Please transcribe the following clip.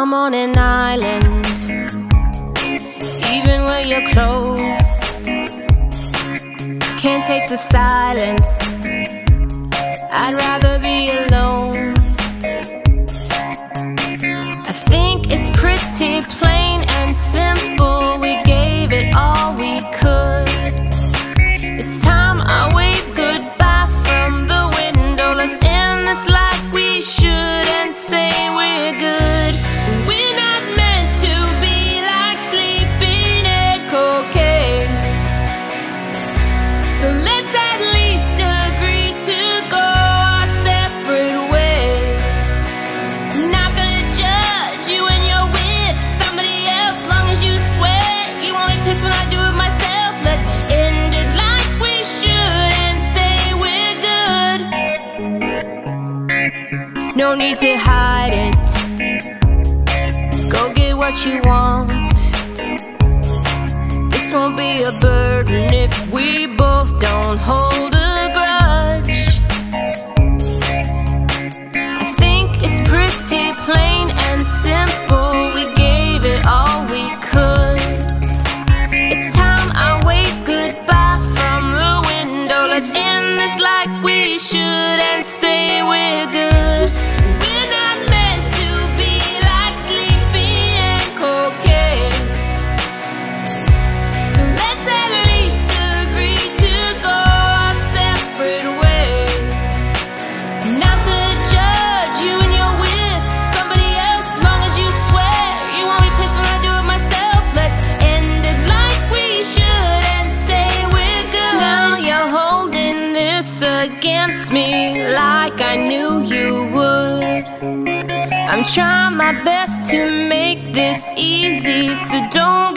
I'm on an island, even when you're close. Can't take the silence, I'd rather be alone. I think it's pretty plain and simple, we gave it all we no need to hide it. Go get what you want. This won't be a burden if we both don't hold a grudge. I think it's pretty plain and simple. against me like I knew you would. I'm trying my best to make this easy, so don't.